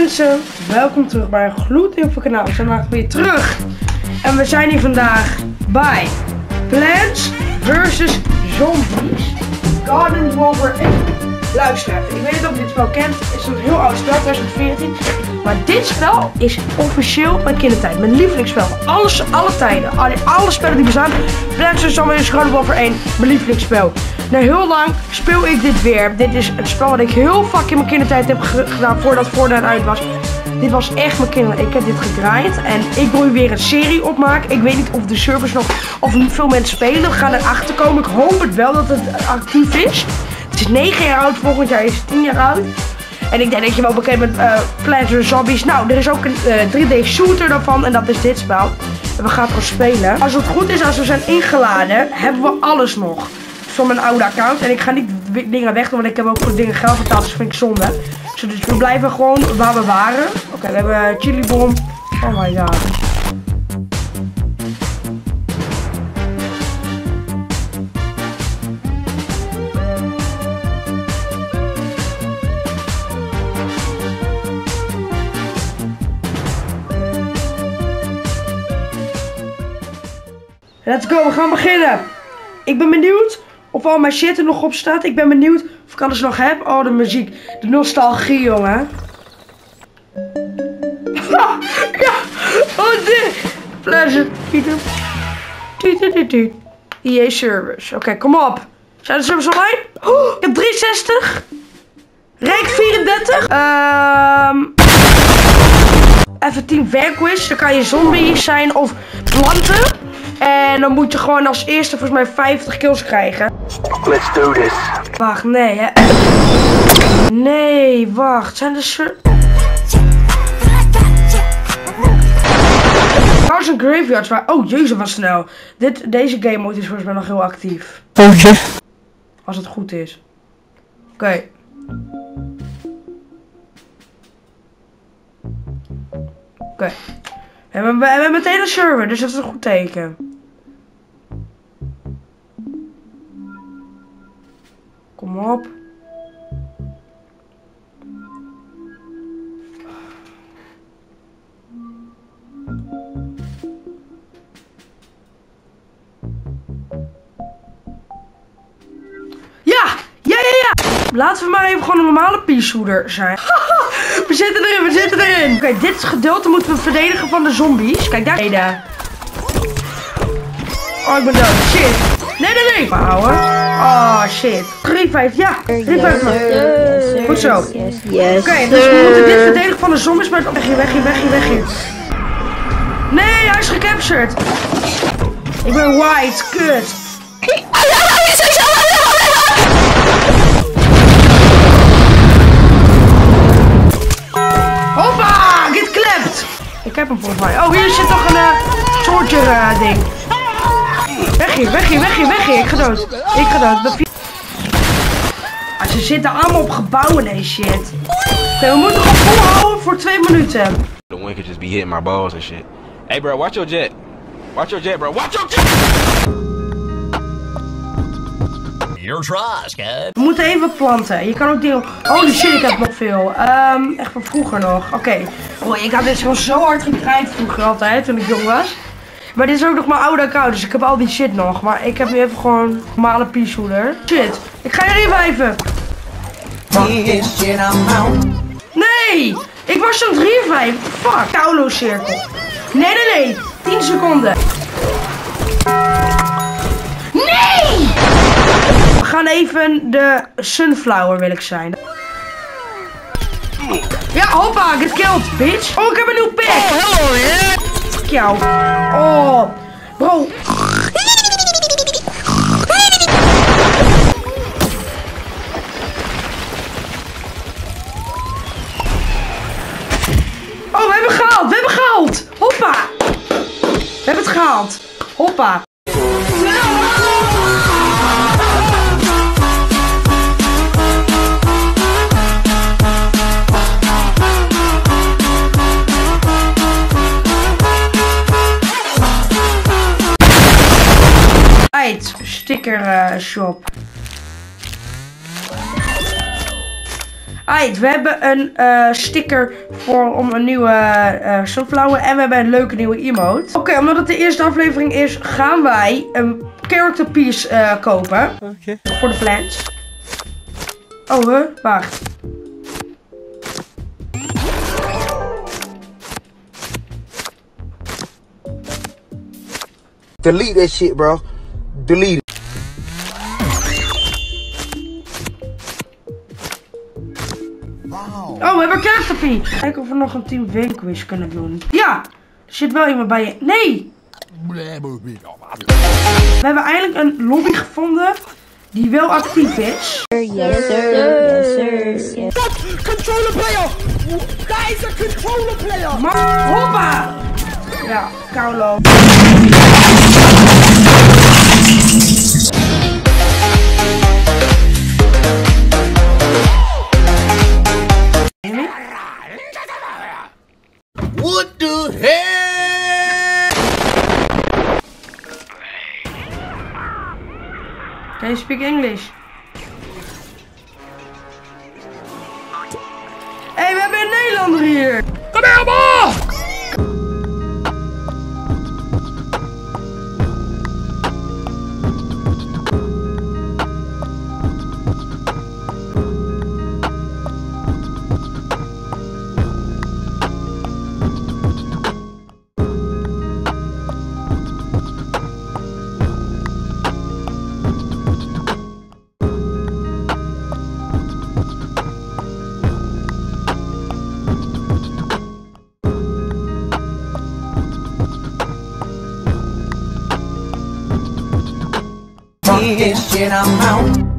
mensen, welkom terug bij een gloednieuw kanaal. We zijn vandaag weer terug. En we zijn hier vandaag bij Plants vs Zombies Garden Warfare 1. Luister ik weet niet of je dit spel kent. Het is een heel oud spel, 2014. Maar dit spel is officieel mijn kindertijd. Mijn lievelingsspel. Alles, alle tijden. Alle, alle spellen die bestaan. Plants vs Zombies Garden Warfare 1. Mijn lievelingsspel. Na heel lang speel ik dit weer. Dit is een spel wat ik heel vaak in mijn kindertijd heb gedaan voordat Fortnite uit was. Dit was echt mijn kindertijd. Ik heb dit gedraaid en ik wil weer een serie opmaken. Ik weet niet of de servers nog, of niet veel mensen spelen. We gaan erachter komen. Ik hoop het wel dat het actief is. Het is 9 jaar oud, volgend jaar is het 10 jaar oud. En ik denk dat je wel bekend bent met uh, Plants vs Zombies. Nou, er is ook een uh, 3D shooter daarvan en dat is dit spel. En we gaan het gewoon spelen. Als het goed is, als we zijn ingeladen, hebben we alles nog van mijn oude account. En ik ga niet dingen weg doen, want ik heb ook voor dingen geld betaald. Dus vind ik zonde. Dus we blijven gewoon waar we waren. Oké, we hebben chili bom. Oh my god. Let's go, we gaan beginnen. Ik ben benieuwd of al mijn shit er nog op staat. Ik ben benieuwd of ik alles nog heb. Oh, de muziek. De nostalgie, jongen. ja. Oh, dit. Pleasure. EA servers. Oké, kom op. Zijn de servers online? Oh, ik heb 63. Rijk 34. Ehm... Even team Vanquish. Dan kan je zombie zijn of planten. En dan moet je gewoon als eerste volgens mij 50 kills krijgen. Let's do this. Wacht, nee hè. Nee, wacht. Zijn er sur... Thousand Graveyards waar... Oh, jezus, wat snel. Dit, deze game mode is volgens mij nog heel actief. Oké. Als het goed is. Oké. Oké. We hebben, we hebben meteen een server, dus dat is een goed teken. Kom op. Ja! Ja, ja, ja! Laten we maar even gewoon een normale peashooter zijn. we zitten erin, we zitten erin. Oké, dit gedeelte moeten we verdedigen van de zombies. Kijk, daar. Oh, ik ben dood. Shit. Nee, nee, nee. Houden. Oh, shit. 3, 5, ja. 3, 5. Yes, Goed zo. Yes, yes, Oké, dus we moeten dit verdedigen van de zombies. Maar weg hier, weg hier, weg hier, weg hier. Nee, hij is gecaptured. Ik ben white. Kut. Hoppa, get clapped. Ik heb hem volgens mij. Oh, hier zit toch een uh, soortje uh, ding. Weg hier, weg hier, weg hier, weg hier. Ik ga dood. Ik ga dood. Ah, ze zitten allemaal op gebouwen en shit. Okay, we moeten gewoon volhouden voor twee minuten. The wind could just be hitting my balls and shit. Hey, bro, watch your jet. Watch your jet, bro. Watch your jet! Your trust, kid. We moeten even planten. Je kan ook dingen... Holy shit, ik heb nog veel. Um, echt van vroeger nog. Oké. Okay. Oh, ik had dit gewoon zo hard gekraaid vroeger altijd, toen ik jong was. Maar dit is ook nog mijn oude account, dus ik heb al die shit nog. Maar ik heb nu even gewoon normale peashooter. Shit, ik ga je reviven. Nee, ik was zo'n 3-5. Fuck, Paulo cirkel. Nee, nee, nee. 10 seconden. Nee! We gaan even de sunflower wil ik zijn. Ja, hoppa, get killed, bitch. Oh, ik heb een nieuw pick. Oh, hello, yeah. Fuck jou. Oh, we hebben gehaald. We hebben gehaald. Hoppa. We hebben het gehaald. Hoppa. sticker uh, shop. Aight, we hebben een eh, sticker voor om een nieuwe eh sunflower en we hebben een leuke nieuwe emote. Oké, omdat het de eerste aflevering is, gaan wij een character piece eh, kopen. Oké. Voor de plants. Oh, huh? Wacht. Delete that shit, bro. Delete it. We hebben piece. Kijken of we nog een team Vanquish kunnen doen. Ja, er zit wel iemand bij je. Nee! We hebben eindelijk een lobby gevonden die wel actief is. Yes, sir. Yes, sir. Yes. Maar, hoppa! Ja, Kaulo. Can you speak English? Shit, I'm out.